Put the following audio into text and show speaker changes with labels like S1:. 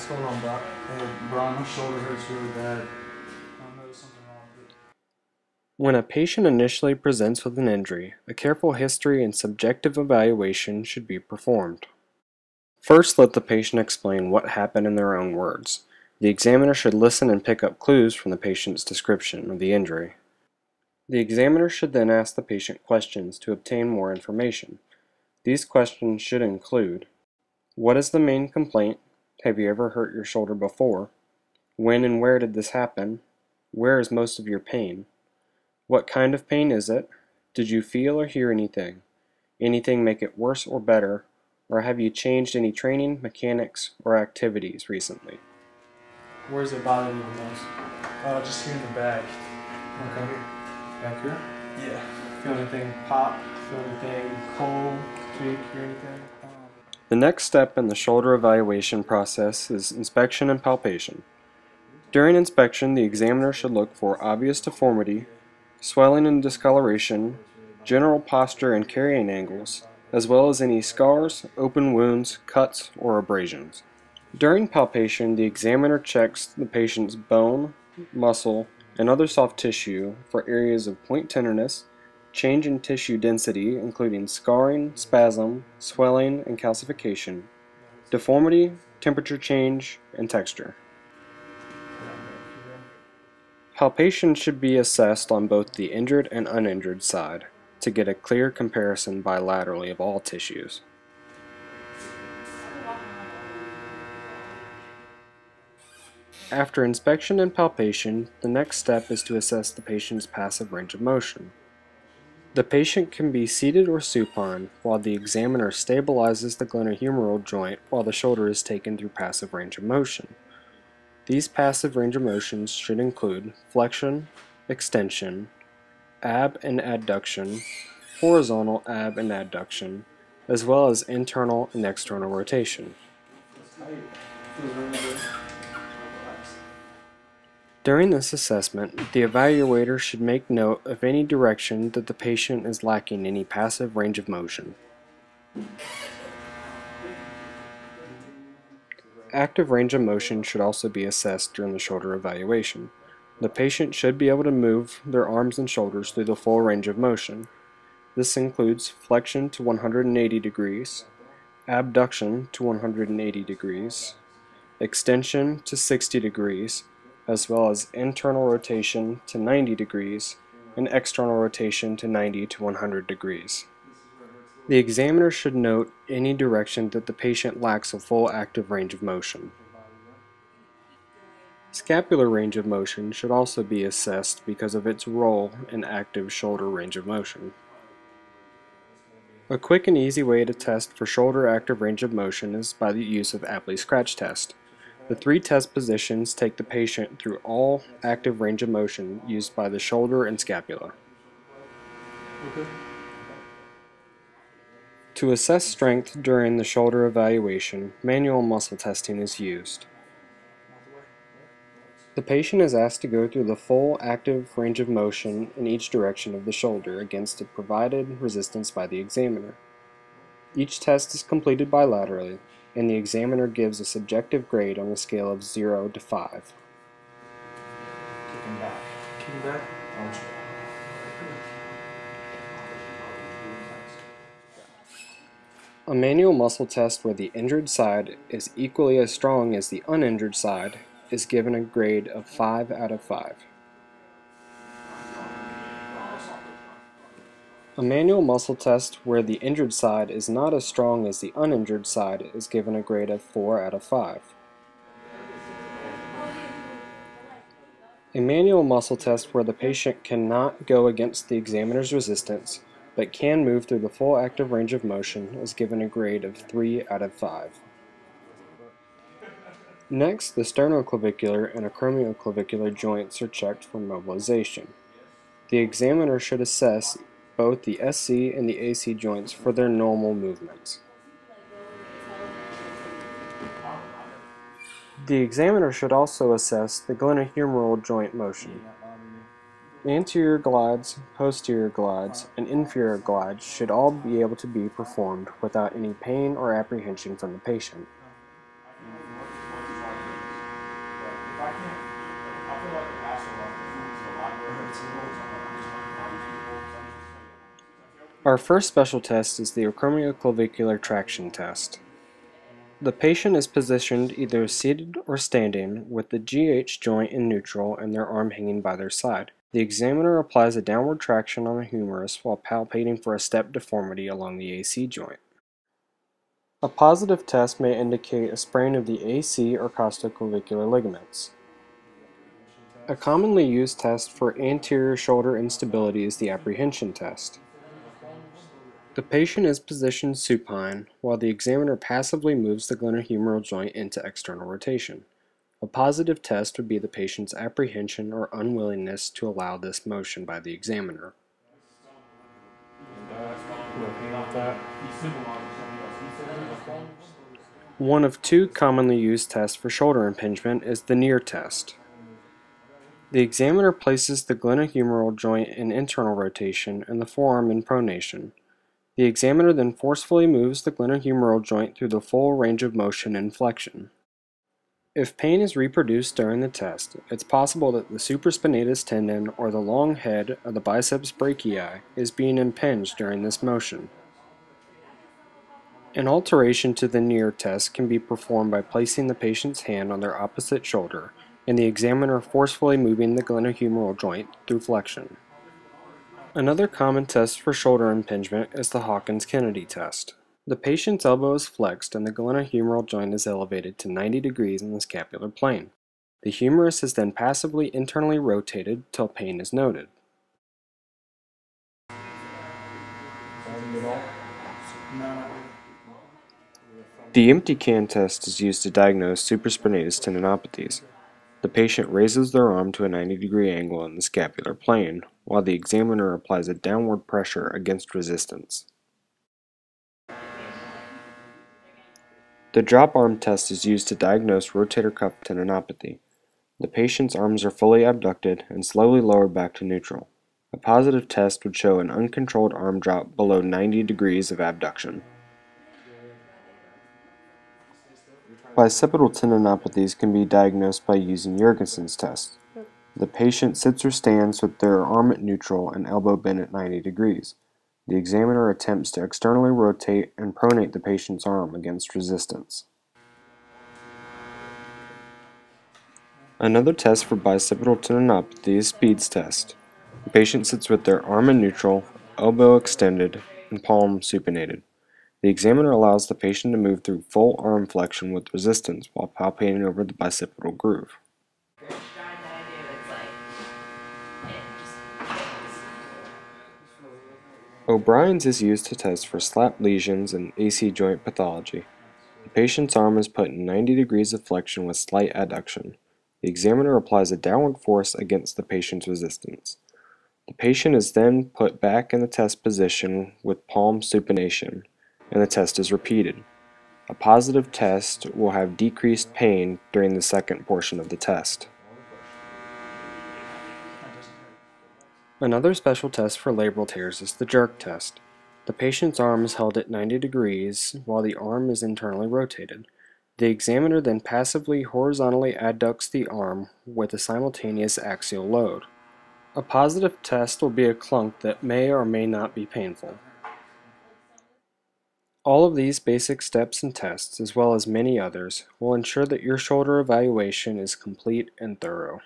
S1: What's going on, Brock? Hey, Brian, my shoulder hurts really bad. I know something wrong with it.
S2: When a patient initially presents with an injury, a careful history and subjective evaluation should be performed. First, let the patient explain what happened in their own words. The examiner should listen and pick up clues from the patient's description of the injury. The examiner should then ask the patient questions to obtain more information. These questions should include What is the main complaint? Have you ever hurt your shoulder before? When and where did this happen? Where is most of your pain? What kind of pain is it? Did you feel or hear anything? Anything make it worse or better? Or have you changed any training, mechanics, or activities recently?
S1: Where's it bothering you the most? Uh, just here in the back. Okay. Back here? Yeah. Feel anything pop? Feel anything cold? Tweak? Hear anything?
S2: The next step in the shoulder evaluation process is inspection and palpation. During inspection, the examiner should look for obvious deformity, swelling and discoloration, general posture and carrying angles, as well as any scars, open wounds, cuts, or abrasions. During palpation, the examiner checks the patient's bone, muscle, and other soft tissue for areas of point tenderness, change in tissue density, including scarring, spasm, swelling, and calcification, deformity, temperature change, and texture. Palpation should be assessed on both the injured and uninjured side to get a clear comparison bilaterally of all tissues. After inspection and palpation, the next step is to assess the patient's passive range of motion. The patient can be seated or supine while the examiner stabilizes the glenohumeral joint while the shoulder is taken through passive range of motion. These passive range of motions should include flexion, extension, ab and adduction, horizontal ab and adduction, as well as internal and external rotation. During this assessment, the evaluator should make note of any direction that the patient is lacking any passive range of motion. Active range of motion should also be assessed during the shoulder evaluation. The patient should be able to move their arms and shoulders through the full range of motion. This includes flexion to 180 degrees, abduction to 180 degrees, extension to 60 degrees, as well as internal rotation to 90 degrees and external rotation to 90 to 100 degrees. The examiner should note any direction that the patient lacks a full active range of motion. Scapular range of motion should also be assessed because of its role in active shoulder range of motion. A quick and easy way to test for shoulder active range of motion is by the use of Apley Scratch Test. The three test positions take the patient through all active range of motion used by the shoulder and scapula.
S1: Okay.
S2: To assess strength during the shoulder evaluation, manual muscle testing is used. The patient is asked to go through the full active range of motion in each direction of the shoulder against a provided resistance by the examiner. Each test is completed bilaterally, and the examiner gives a subjective grade on a scale of 0 to 5.
S1: Kicking back. Kicking back?
S2: A manual muscle test where the injured side is equally as strong as the uninjured side is given a grade of 5 out of 5. A manual muscle test where the injured side is not as strong as the uninjured side is given a grade of 4 out of 5. A manual muscle test where the patient cannot go against the examiner's resistance but can move through the full active range of motion is given a grade of 3 out of 5. Next, the sternoclavicular and acromioclavicular joints are checked for mobilization. The examiner should assess both the SC and the AC joints for their normal movements. The examiner should also assess the glenohumeral joint motion. Anterior glides, posterior glides, and inferior glides should all be able to be performed without any pain or apprehension from the patient. Our first special test is the acromioclavicular traction test. The patient is positioned either seated or standing with the GH joint in neutral and their arm hanging by their side. The examiner applies a downward traction on the humerus while palpating for a step deformity along the AC joint. A positive test may indicate a sprain of the AC or costoclavicular ligaments. A commonly used test for anterior shoulder instability is the apprehension test. The patient is positioned supine while the examiner passively moves the glenohumeral joint into external rotation. A positive test would be the patient's apprehension or unwillingness to allow this motion by the examiner. One of two commonly used tests for shoulder impingement is the Neer test. The examiner places the glenohumeral joint in internal rotation and the forearm in pronation. The examiner then forcefully moves the glenohumeral joint through the full range of motion and flexion. If pain is reproduced during the test, it's possible that the supraspinatus tendon or the long head of the biceps brachii is being impinged during this motion. An alteration to the Neer test can be performed by placing the patient's hand on their opposite shoulder and the examiner forcefully moving the glenohumeral joint through flexion. Another common test for shoulder impingement is the Hawkins-Kennedy test. The patient's elbow is flexed and the glenohumeral joint is elevated to 90 degrees in the scapular plane. The humerus is then passively internally rotated till pain is noted. The empty can test is used to diagnose supraspinatus tendinopathies. The patient raises their arm to a 90 degree angle in the scapular plane, while the examiner applies a downward pressure against resistance. The drop arm test is used to diagnose rotator cuff tendinopathy. The patient's arms are fully abducted and slowly lowered back to neutral. A positive test would show an uncontrolled arm drop below 90 degrees of abduction. Bicipital tendinopathies can be diagnosed by using Yergason's test. The patient sits or stands with their arm at neutral and elbow bent at 90 degrees. The examiner attempts to externally rotate and pronate the patient's arm against resistance. Another test for bicipital tendinopathy is the Speed's test. The patient sits with their arm in neutral, elbow extended, and palm supinated. The examiner allows the patient to move through full arm flexion with resistance while palpating over the bicipital groove. O'Brien's is used to test for SLAP lesions and AC joint pathology. The patient's arm is put in 90 degrees of flexion with slight adduction. The examiner applies a downward force against the patient's resistance. The patient is then put back in the test position with palm supination and the test is repeated. A positive test will have decreased pain during the second portion of the test. Another special test for labral tears is the jerk test. The patient's arm is held at 90 degrees while the arm is internally rotated. The examiner then passively horizontally adducts the arm with a simultaneous axial load. A positive test will be a clunk that may or may not be painful. All of these basic steps and tests, as well as many others, will ensure that your shoulder evaluation is complete and thorough.